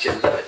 questions.